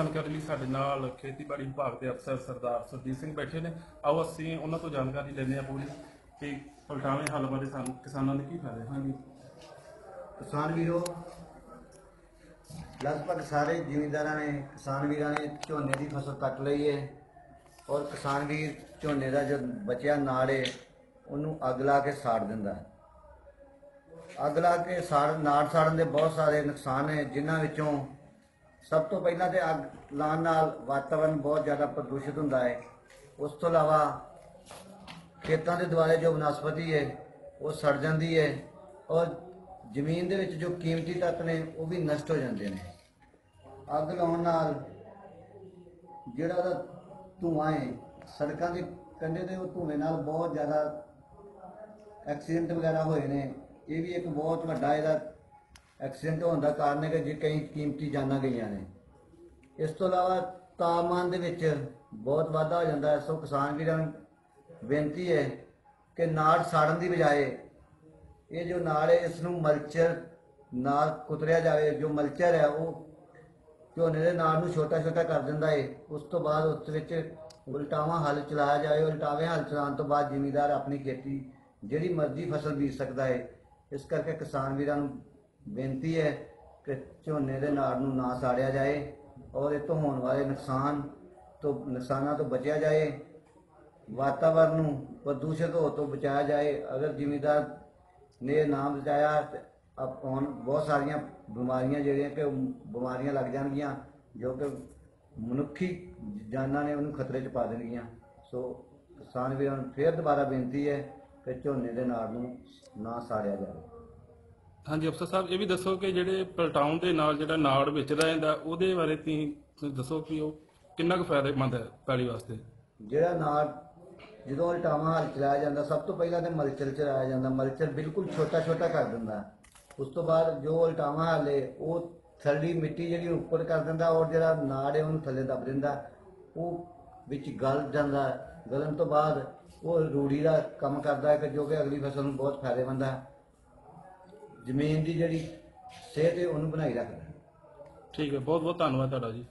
ਜਾਣਕਾਰੀ ਲਈ ਸਾਡੇ ਨਾਲ ਖੇਤੀਬਾੜੀ ਵਿਭਾਗ ਦੇ ਅਫਸਰ ਸਰਦਾਰ ਸੁਰਜੀਤ ਸਿੰਘ ਬੈਠੇ ਨੇ। ਆਓ ਅਸੀਂ ਉਹਨਾਂ ਤੋਂ ਜਾਣਕਾਰੀ ਲੈਂਦੇ ਹਾਂ ਪੂਰੀ ਕਿ ਪਲਟਾਵੇਂ ਹੱਲ ਬਾਰੇ ਸਾਨੂੰ ਕਿਸਾਨਾਂ ਦੇ ਕੀ ਫਾਇਦੇ ਹਨ ਕਿਸਾਨ ਵੀਰੋ, ਲਗਭਗ ਸਾਰੇ ਜ਼ਿਮੀਂਦਾਰਾਂ ਨੇ, ਕਿਸਾਨ ਵੀਰਾਂ ਨੇ ਝੋਨੇ ਦੀ ਫਸਲ ਕੱਟ ਲਈ ਹੈ ਔਰ ਕਿਸਾਨ ਵੀਰ ਝੋਨੇ ਦਾ ਜੋ ਬਚਿਆ ਨਾੜ ਹੈ ਉਹਨੂੰ ਅੱਗ ਲਾ ਕੇ ਸਾੜ ਦਿੰਦਾ ਹੈ। ਅੱਗ ਲਾ ਕੇ ਸਾੜ, ਨਾੜ ਸਾੜਨ ਦੇ ਬਹੁਤ ਸਾਰੇ ਨੁਕਸਾਨ ਹੈ ਜਿਨ੍ਹਾਂ ਵਿੱਚੋਂ ਸਭ ਤੋਂ ਪਹਿਲਾਂ ਤੇ ਅੱਗ ਲਾਉਣ ਨਾਲ ਵਾਤਾਵਰਣ ਬਹੁਤ ਜ਼ਿਆਦਾ ਪ੍ਰਦੂਸ਼ਿਤ ਹੁੰਦਾ ਹੈ। ਉਸ ਤੋਂ ਇਲਾਵਾ ਖੇਤਾਂ ਦੇ ਦੁਆਲੇ ਜੋ ਬਨਸਪਤੀ ਹੈ, ਉਹ ਸੜ ਜਾਂਦੀ ਹੈ ਔਰ ਜ਼ਮੀਨ ਦੇ ਵਿੱਚ ਜੋ ਕੀਮਤੀ ਤੱਤ ਨੇ, ਉਹ ਵੀ ਨਸ਼ਟ ਹੋ ਜਾਂਦੇ ਨੇ। ਅੱਗ ਲਾਉਣ ਨਾਲ ਜਿਹੜਾ ਉਹਦਾ ਧੂਆਂ ਹੈ, ਸੜਕਾਂ ਦੇ ਕੰਢੇ ਤੇ ਉਹ ਧੂਏ ਨਾਲ ਬਹੁਤ ਜ਼ਿਆਦਾ ਐਕਸੀਡੈਂਟ ਵਗੈਰਾ ਹੋਏ ਨੇ। ਇਹ ਵੀ ਇੱਕ ਬਹੁਤ ਵੱਡਾ ਇਹਦਾ ਐਕਸੀਡੈਂਟ ਹੋਣ ਦਾ ਕਾਰਨ ਹੈ ਕਿ ਜੇ, ਕਈ ਕੀਮਤੀ ਜਾਨਾਂ ਗਈਆਂ ਨੇ। ਇਸ ਤੋਂ ਇਲਾਵਾ ਤਾਪਮਾਨ ਦੇ ਵਿੱਚ ਬਹੁਤ ਵਾਧਾ ਹੋ ਜਾਂਦਾ ਹੈ। ਸੋ ਕਿਸਾਨ ਵੀਰਾਂ ਨੂੰ ਬੇਨਤੀ ਹੈ ਕਿ ਨਾੜ ਸਾੜਨ ਦੀ ਬਜਾਏ ਇਹ ਜੋ ਨਾੜ ਹੈ, ਇਸ ਨੂੰ ਮਲਚਰ ਨਾਲ ਕੁਤਰਿਆ ਜਾਵੇ। ਜੋ ਮਲਚਰ ਹੈ, ਉਹ ਝੋਨੇ ਦੇ ਨਾੜ ਨੂੰ ਛੋਟਾ ਛੋਟਾ ਕਰ ਦਿੰਦਾ ਏ ਉਸ ਤੋਂ ਬਾਅਦ ਉਸ ਵਿੱਚ ਉਲਟਾਵਾਂ ਹਲ ਚਲਾਇਆ ਜਾਵੇ। ਉਲਟਾਵੇਂ ਹਲ ਚਲਾਉਣ ਤੋਂ ਬਾਅਦ ਜ਼ਿਮੀਦਾਰ ਆਪਣੀ ਖੇਤੀ, ਜਿਹੜੀ ਮਰਜ਼ੀ ਫਸਲ ਬੀਜ ਸਕਦਾ ਹੈ, ਇਸ ਕਰਕੇ ਕਿਸਾਨ ਵੀਰਾਂ ਨੂੰ ਬੇਨਤੀ ਹੈ ਕਿ ਝੋਨੇ ਦੇ ਨਾੜ ਨੂੰ ਨਾ ਸਾੜਿਆ ਜਾਏ ਔਰ ਇਹ ਤੋਂ ਹੋਣ ਵਾਲੇ ਨੁਕਸਾਨ ਤੋਂ, ਨੁਕਸਾਨਾਂ ਤੋਂ ਬਚਿਆ ਜਾਏ, ਵਾਤਾਵਰਨ ਨੂੰ ਪ੍ਰਦੂਸ਼ਿਤ ਹੋ ਤੋਂ ਬਚਾਇਆ ਜਾਏ। ਅਗਰ ਜ਼ਿਮੀਦਾਰ ਨੇ ਨਾ ਬਚਾਇਆ, ਤੇ ਅਪ- ਹੁਣ ਬਹੁਤ ਸਾਰੀਆਂ ਬਿਮਾਰੀਆਂ ਜਿਹੜੀਆਂ ਕਿ ਬਿਮਾਰੀਆਂ ਲੱਗ ਜਾਣਗੀਆਂ, ਜੋ ਕਿ ਮਨੁੱਖੀ ਜਾਨਾਂ ਨੇ ਉਹਨੂੰ ਖਤਰੇ 'ਚ ਪਾ ਦੇਣਗੀਆਂ। ਸੋ ਕਿਸਾਨ ਵੀਰਾਂ ਨੂੰ ਫੇਰ ਦੁਬਾਰਾ ਬੇਨਤੀ ਹੈ ਕਿ ਝੋਨੇ ਦੇ ਨਾੜ ਨੂੰ ਨਾ ਸਾੜਿਆ ਜਾਵੇ। ਹਾਂਜੀ, ਅਫਸਰ ਸਾਹਿਬ, ਇਹ ਵੀ ਦੱਸੋ ਕਿ ਜਿਹੜੇ ਪਲਟਾਉਣ ਦੇ ਨਾਲ ਜਿਹੜਾ ਨਾੜ ਵਿੱਚ ਜਾਂਦਾ ਉਹਦੇ ਬਾਰੇ ਤੁਸੀਂ ਦੱਸੋ ਕਿ ਉਹ ਕਿੰਨਾ ਕੁ ਫਾਇਦੇਮੰਦ ਹੈ ਪੈਲੀ ਵਾਸਤੇ? ਜਿਹੜਾ ਨਾੜ, ਜਦੋਂ ਉਲਟਾਵਾਂ ਹਲ ਚਲਾਇਆ ਜਾਂਦਾ, ਸਭ ਤੋਂ ਪਹਿਲਾਂ ਤੇ ਮਲਚਰ ਚਲਾਇਆ ਜਾਂਦਾ। ਮਲਚਰ ਬਿਲਕੁਲ ਛੋਟਾ ਛੋਟਾ ਕਰ ਦਿੰਦਾ। ਉਸ ਤੋਂ ਬਾਅਦ ਜੋ ਉਲਟਾਵਾਂ ਹਲੇ ਉਹ ਥੱਲੀ ਮਿੱਟੀ ਜਿਹੜੀ ਉੱਪਰ ਕਰ ਦਿੰਦਾ, ਔਰ ਜਿਹੜਾ ਨਾੜ ਹੈ ਉਹਨੂੰ ਥੱਲੇ ਦੱਬ ਦਿੰਦਾ। ਉਹ ਵਿੱਚ ਗਲ ਜਾਂਦਾ, ਗਲਣ ਤੋਂ ਬਾਅਦ ਉਹ ਰੂੜੀ ਦਾ ਕੰਮ ਕਰਦਾ ਹੈ ਕਿ ਜੋ ਕਿ ਅਗਲੀ ਫਸਲ ਨੂੰ ਬਹੁਤ ਫਾਇਦੇਮੰਦ ਹੈ ਜ਼ਮੀਨ ਦੀ ਜਿਹੜੀ ਸਿਹਤ ਹੈ ਉਹਨੂੰ ਬਣਾਈ ਰੱਖਦਾ ਠੀਕ ਹੈ ਬਹੁਤ ਬਹੁਤ ਧੰਨਵਾਦ ਤੁਹਾਡਾ ਜੀ।